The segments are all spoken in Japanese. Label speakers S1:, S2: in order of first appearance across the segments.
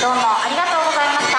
S1: どうもありがとうございました。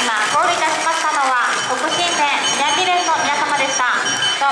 S1: 今、ゴールいたしましたのは、北新線南連の皆様でした。